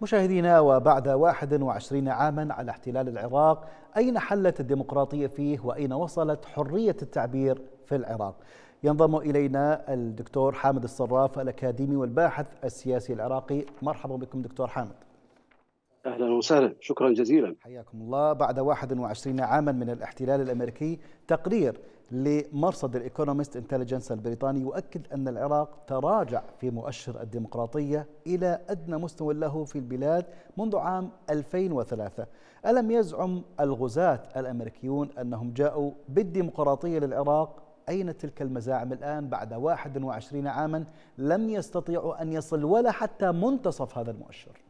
مشاهدينا وبعد 21 عاما على احتلال العراق أين حلت الديمقراطية فيه؟ وأين وصلت حرية التعبير في العراق؟ ينضم إلينا الدكتور حامد الصراف الأكاديمي والباحث السياسي العراقي. مرحبا بكم دكتور حامد. أهلا وسهلا. شكرا جزيلا. حياكم الله. بعد 21 عاما من الاحتلال الأمريكي تقرير لمرصد الايكونومست انتليجنس البريطاني يؤكد أن العراق تراجع في مؤشر الديمقراطية إلى أدنى مستوى له في البلاد منذ عام 2003 ألم يزعم الغزاة الأمريكيون أنهم جاءوا بالديمقراطية للعراق؟ أين تلك المزاعم الآن بعد 21 عاما؟ لم يستطيعوا أن يصل ولا حتى منتصف هذا المؤشر.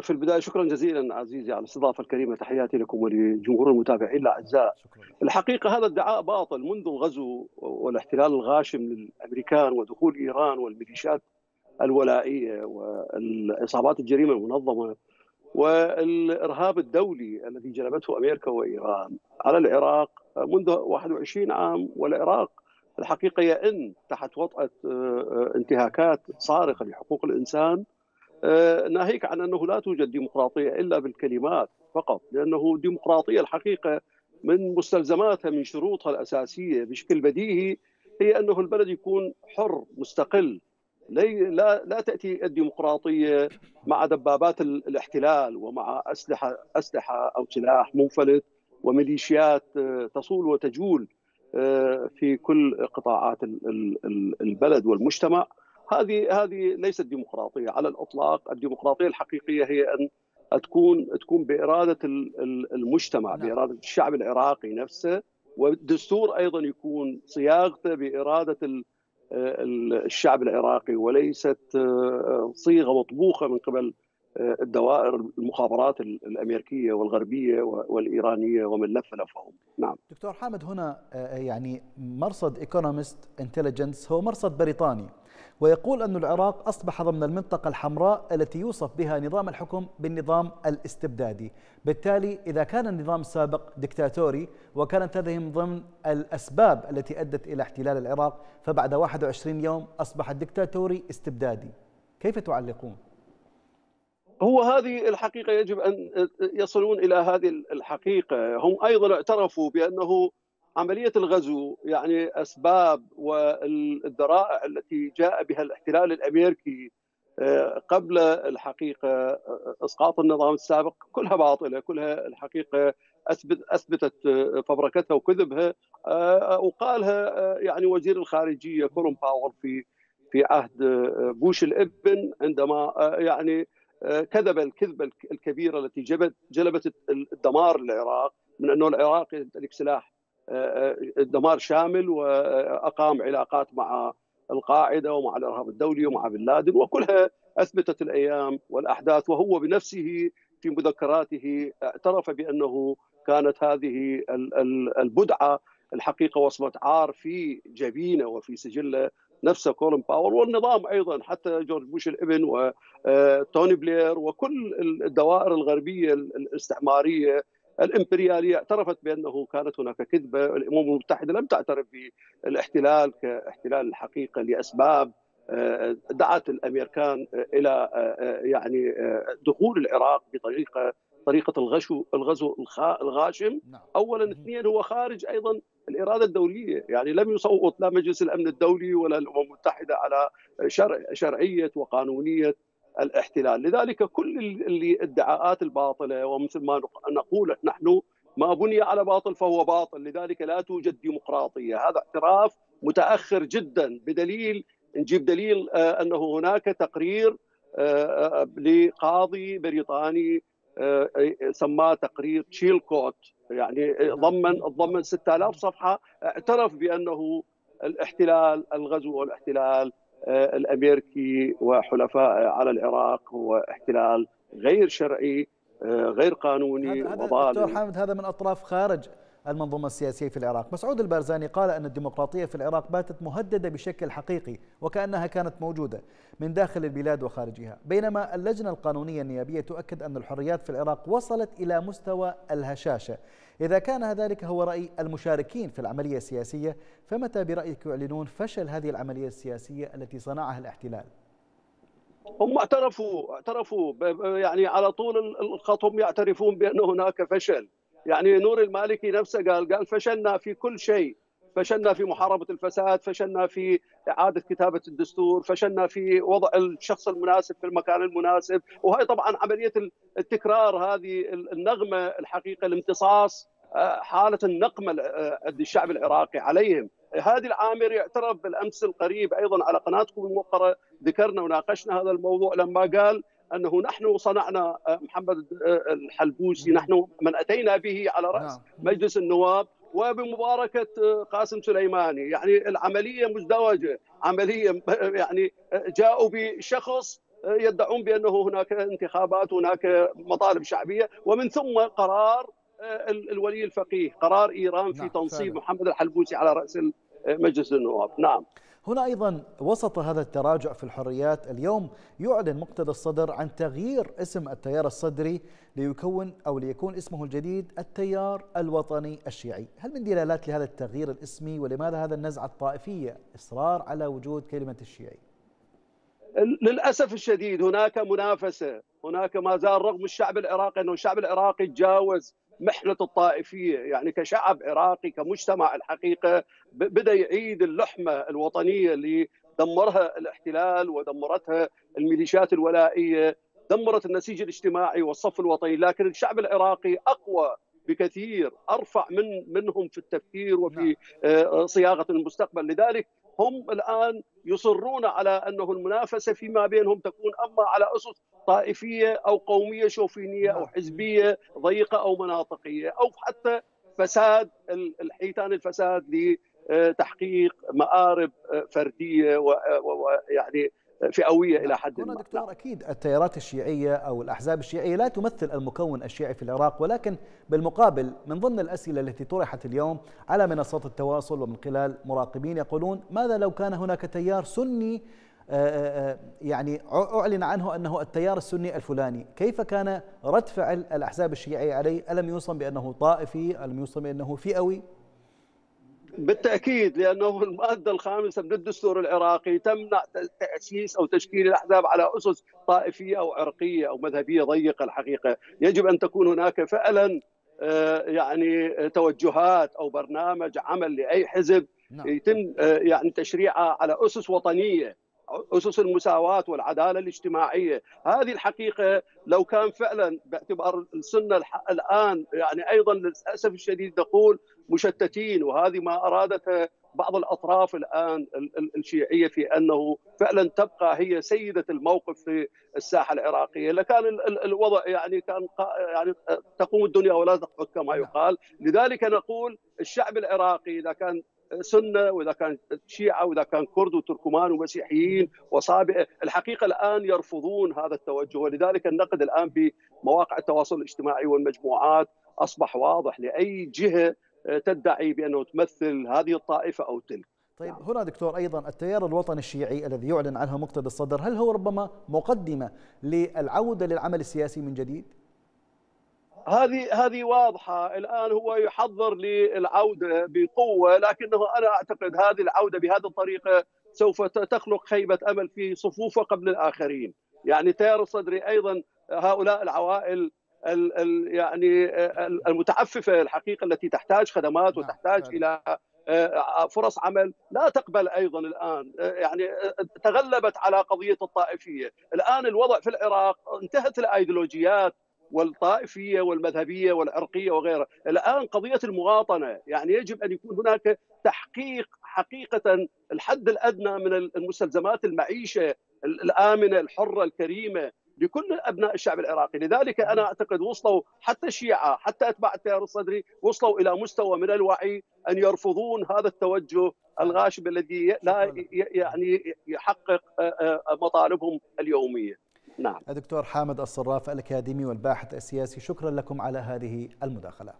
في البداية شكرا جزيلا عزيزي على الاستضافة الكريمة. تحياتي لكم ولجمهور المتابعين الاعزاء. الحقيقة هذا ادعاء باطل منذ الغزو والاحتلال الغاشم للأمريكان ودخول إيران والميليشيات الولائية والإصابات الجريمة المنظمة والإرهاب الدولي الذي جلبته أمريكا وإيران على العراق منذ 21 عام. والعراق الحقيقة يئن تحت وطأة انتهاكات صارخة لحقوق الإنسان ناهيك عن أنه لا توجد ديمقراطية إلا بالكلمات فقط لأنه ديمقراطيه الحقيقة من مستلزماتها من شروطها الأساسية. بشكل بديهي هي أنه البلد يكون حر مستقل. لا لا تأتي الديمقراطية مع دبابات الاحتلال ومع أسلحة أسلحة أو سلاح منفلت وميليشيات تصول وتجول في كل قطاعات البلد والمجتمع. هذه هذه ليست ديمقراطية على الإطلاق، الديمقراطية الحقيقية هي أن تكون تكون بإرادة المجتمع، نعم. بإرادة الشعب العراقي نفسه والدستور أيضا يكون صياغته بإرادة الشعب العراقي وليست صيغة مطبوخة من قبل الدوائر المخابرات الأمريكية والغربية والإيرانية ومن لف لفهم. نعم. دكتور حامد هنا يعني مرصد ايكونومست انتليجنس هو مرصد بريطاني ويقول أن العراق أصبح ضمن المنطقة الحمراء التي يوصف بها نظام الحكم بالنظام الاستبدادي. بالتالي إذا كان النظام السابق دكتاتوري وكانت هذه من ضمن الأسباب التي أدت إلى احتلال العراق فبعد 21 يوم أصبح دكتاتوري استبدادي. كيف تعلقون؟ هو هذه الحقيقة يجب أن يصلون إلى هذه الحقيقة. هم أيضا اعترفوا بأنه عملية الغزو يعني أسباب والذرائع التي جاء بها الاحتلال الأمريكي قبل الحقيقة إسقاط النظام السابق كلها باطلة كلها الحقيقة أثبت أثبتت فبركتها وكذبها. وقالها يعني وزير الخارجية كولن باول في في عهد بوش الابن عندما يعني كذب الكذبة الكبيرة التي جلبت الدمار للعراق من أنه العراق يمتلك سلاح دمار شامل وأقام علاقات مع القاعدة ومع الإرهاب الدولي ومع بن لادن وكلها أثبتت الأيام والأحداث وهو بنفسه في مذكراته اعترف بأنه كانت هذه البدعة الحقيقة وصمه عار في جبينه وفي سجله نفسه كولن باول والنظام أيضا حتى جورج بوش الإبن وتوني بلير وكل الدوائر الغربية الاستعمارية الإمبريالية اعترفت بأنه كانت هناك كذبة، الأمم المتحدة لم تعترف بالاحتلال كاحتلال الحقيقة لأسباب دعت الأمريكان إلى يعني دخول العراق بطريقة طريقة الغشو الغزو الغاشم. اولا اثنين هو خارج أيضا الإرادة الدولية. يعني لم يصوت لا مجلس الأمن الدولي ولا الأمم المتحدة على شرع شرعية وقانونية الاحتلال. لذلك كل اللي الباطلة ومثل ما نقول نحن ما بني على باطل فهو باطل. لذلك لا توجد ديمقراطية. هذا اعتراف متأخر جدا بدليل نجيب دليل أنه هناك تقرير لقاضي بريطاني سماه تقرير تشيلكوت يعني ضمن ضمن 6000 صفحة اعترف بأنه الاحتلال الغزو والاحتلال الامريكي وحلفائه على العراق هو احتلال غير شرعي غير قانوني هذا وظالم دكتور حامد هذا من أطراف خارج. المنظومة السياسية في العراق. مسعود البارزاني قال أن الديمقراطية في العراق باتت مهددة بشكل حقيقي وكأنها كانت موجودة من داخل البلاد وخارجها. بينما اللجنة القانونية النيابية تؤكد أن الحريات في العراق وصلت إلى مستوى الهشاشة. إذا كان ذلك هو رأي المشاركين في العملية السياسية فمتى برأيك يعلنون فشل هذه العملية السياسية التي صنعها الاحتلال؟ هم اعترفوا اعترفوا يعني على طول الخط هم يعترفون بأن هناك فشل. يعني نور المالكي نفسه قال قال فشلنا في كل شيء. فشلنا في محاربة الفساد فشلنا في إعادة كتابة الدستور فشلنا في وضع الشخص المناسب في المكان المناسب. وهي طبعا عملية التكرار هذه النغمة الحقيقة الامتصاص آه، حالة النقمة آه، عند الشعب العراقي عليهم. هادي العامر يعترف بالأمس القريب أيضا على قناتكم الموقرة ذكرنا وناقشنا هذا الموضوع لما قال أنه نحن صنعنا آه، محمد الحلبوسي نحن من أتينا به على رأس نعم. مجلس النواب وبمباركة آه، قاسم سليماني. يعني العملية مزدوجة. عملية يعني آه، جاءوا بشخص آه، يدعون بأنه هناك انتخابات هناك مطالب شعبية ومن ثم قرار الولي الفقيه قرار إيران في نعم تنصيب محمد الحلبوسي على رأس مجلس النواب. نعم. هنا أيضا وسط هذا التراجع في الحريات اليوم يعلن مقتدى الصدر عن تغيير اسم التيار الصدري ليكون أو ليكون اسمه الجديد التيار الوطني الشيعي. هل من دلالات لهذا التغيير الاسمي ولماذا هذا النزعة الطائفية إصرار على وجود كلمة الشيعي؟ للأسف الشديد هناك منافسة هناك ما زال رغم الشعب العراقي إنه الشعب العراقي تجاوز محنة الطائفية يعني كشعب عراقي كمجتمع الحقيقة بدأ يعيد اللحمة الوطنية اللي دمرها الاحتلال ودمرتها الميليشيات الولائية دمرت النسيج الاجتماعي والصف الوطني لكن الشعب العراقي أقوى بكثير أرفع من منهم في التفكير وفي نعم. آه، صياغة المستقبل لذلك هم الآن يصرون على أنه المنافسة فيما بينهم تكون أما على أسس طائفية أو قومية شوفينية أو نعم. حزبية ضيقة أو مناطقية أو حتى فساد الحيتان الفساد لتحقيق مآرب فردية ويعني فئوية إلى حد ما دكتور نعم. أكيد التيارات الشيعية أو الأحزاب الشيعية لا تمثل المكون الشيعي في العراق ولكن بالمقابل من ضمن الأسئلة التي طرحت اليوم على منصات التواصل ومن خلال مراقبين يقولون ماذا لو كان هناك تيار سني آه، آه، آه، يعني أعلن عنه أنه التيار السني الفلاني، كيف كان رد فعل الأحزاب الشيعية عليه؟ ألم يوصم بأنه طائفي؟ ألم يوصم بأنه فئوي؟ بالتأكيد لأنه الماده الخامسة من الدستور العراقي تمنع تأسيس أو تشكيل الأحزاب على أسس طائفية أو عرقية أو مذهبية ضيقة الحقيقة، يجب أن تكون هناك فعلا آه، يعني توجهات أو برنامج عمل لأي حزب نعم. يتم آه، يعني تشريعها على أسس وطنية أسس المساواة والعدالة الاجتماعية، هذه الحقيقة لو كان فعلا باعتبار السنة الآن يعني أيضا للأسف الشديد نقول مشتتين وهذه ما ارادتها بعض الأطراف الآن الشيعية في أنه فعلا تبقى هي سيدة الموقف في الساحة العراقية، لكان الوضع يعني كان يعني تقوم الدنيا ولا تقعد كما يقال، لذلك نقول الشعب العراقي إذا كان سنة وإذا كان شيعة وإذا كان كرد وتركمان ومسيحيين وصابئه، الحقيقة الآن يرفضون هذا التوجه ولذلك النقد الآن بمواقع التواصل الاجتماعي والمجموعات أصبح واضح لأي جهة تدعي بأنه تمثل هذه الطائفة أو تلك. طيب هنا دكتور أيضا التيار الوطني الشيعي الذي يعلن عنه مقتدى الصدر هل هو ربما مقدمة للعودة للعمل السياسي من جديد؟ هذه هذه واضحة. الآن هو يحضر للعودة بقوة لكنه أنا أعتقد هذه العودة بهذه الطريقة سوف تخلق خيبة أمل في صفوفه قبل الآخرين. يعني تيار الصدري أيضا هؤلاء العوائل ال ال يعني المتعففة الحقيقة التي تحتاج خدمات نعم، وتحتاج إلى آه، فرص عمل. لا تقبل أيضا الآن آه، يعني آه، تغلبت على قضية الطائفية، الآن الوضع في العراق انتهت الأيديولوجيات والطائفية والمذهبية والعرقية وغيرها، الآن قضية المواطنة، يعني يجب أن يكون هناك تحقيق حقيقة الحد الأدنى من المستلزمات المعيشة الآمنة الحرة الكريمة لكل أبناء الشعب العراقي، لذلك أنا أعتقد وصلوا حتى الشيعة حتى أتباع التيار الصدري وصلوا إلى مستوى من الوعي أن يرفضون هذا التوجه الغاشم الذي لا يعني يحقق مطالبهم اليومية. نعم. الدكتور حامد الصراف الأكاديمي والباحث السياسي شكرا لكم على هذه المداخلة.